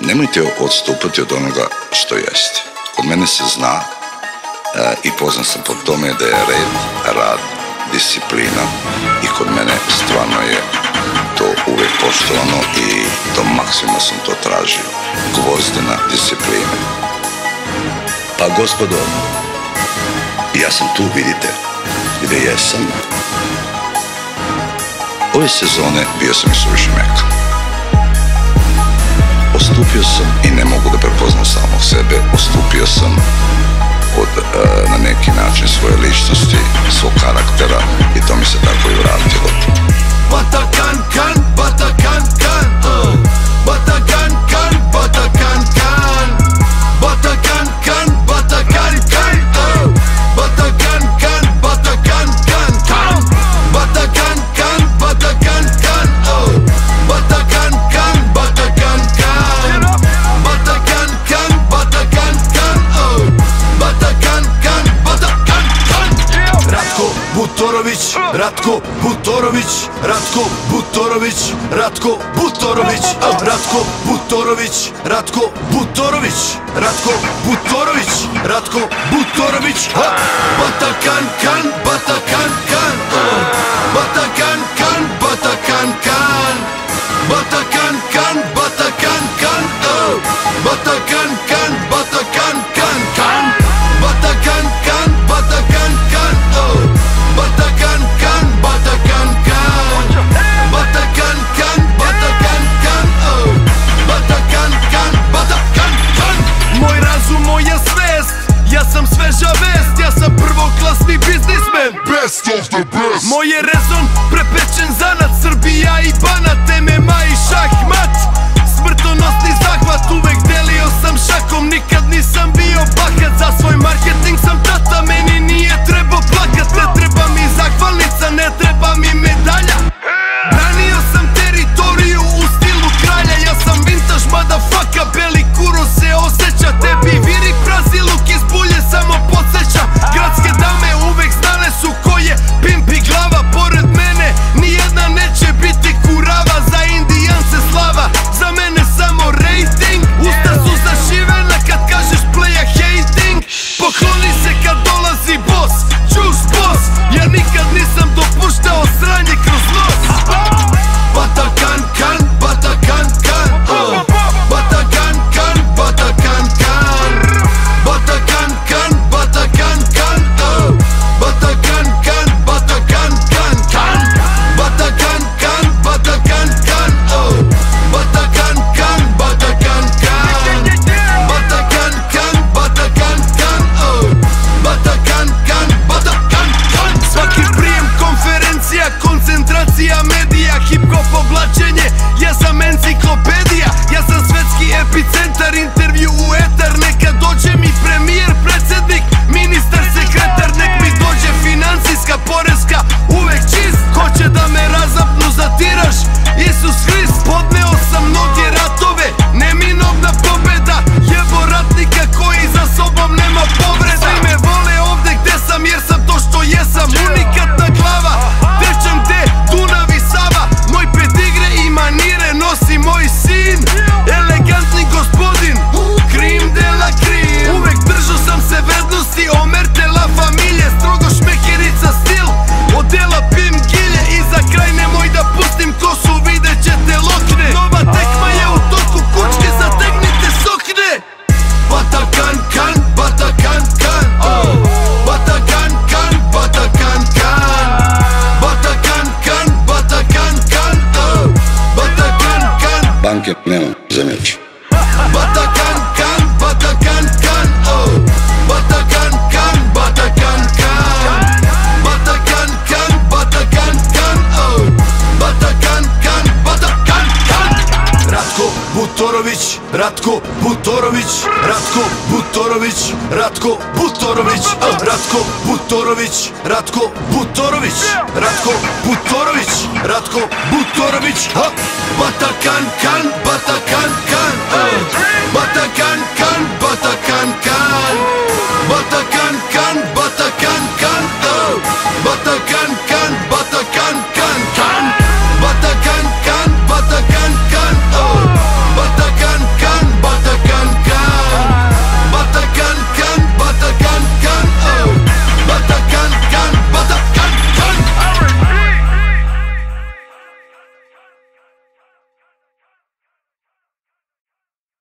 nemojte odstupati od onoga što jeste. Kod mene se zna e, i poznan sam po tome da je red, rad, disciplina i kod mene stvarno je to uvijek poštovano i do maksima sam to tražio. Gvozdena disciplina. Pa gospodo, ja sam tu, vidite, gdje jesam. Ove sezone bio sam i suviše mekan. Ustupio sam i ne mogu da prepoznam samog sebe, Ustupio sam od eh, na neki način svoje ličnosti, svog karaktera i to mi se tako i Ratko Butorović, Ratko Butorović, Ratko Butorović, Ratko Butorović, Ratko Butorović, Ratko Butorović, Ratko Butorović, Batakan kan, Batakan kan, Batakan kan, Batakan kan, Batakan kan, Batakan kan, Batakan Moj je rezon prepečen zanad Srbija i Banat, MMA i šah Isus Hrist podneo sam mnoge ratove Neminovna pobjeda. Jebo ratnika koji za sobom nema povreda. I me vole ovdje gdje sam jer sam to što jesam. Unikatna glava Ratko Butorović, Ratko Butorović, Ratko Butorović, Ratko Butorović, Ratko Butorović, Ratko Butorović, Ratko Butorović, Ratko Butorović, Batakan kan, Batakan kan,